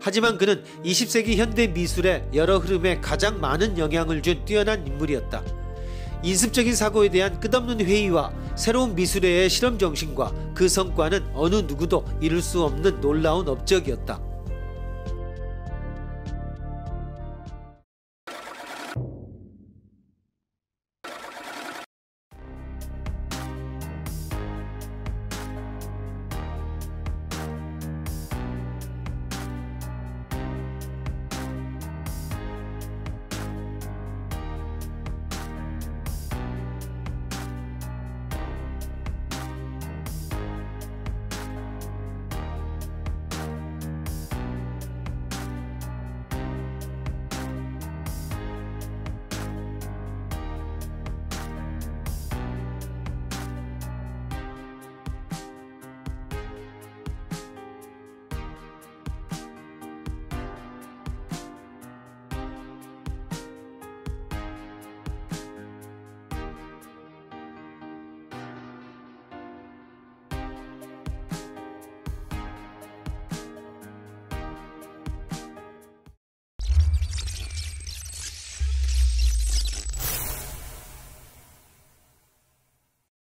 하지만 그는 20세기 현대 미술의 여러 흐름에 가장 많은 영향을 준 뛰어난 인물이었다. 인습적인 사고에 대한 끝없는 회의와 새로운 미술의 실험 정신과 그 성과는 어느 누구도 이룰 수 없는 놀라운 업적이었다.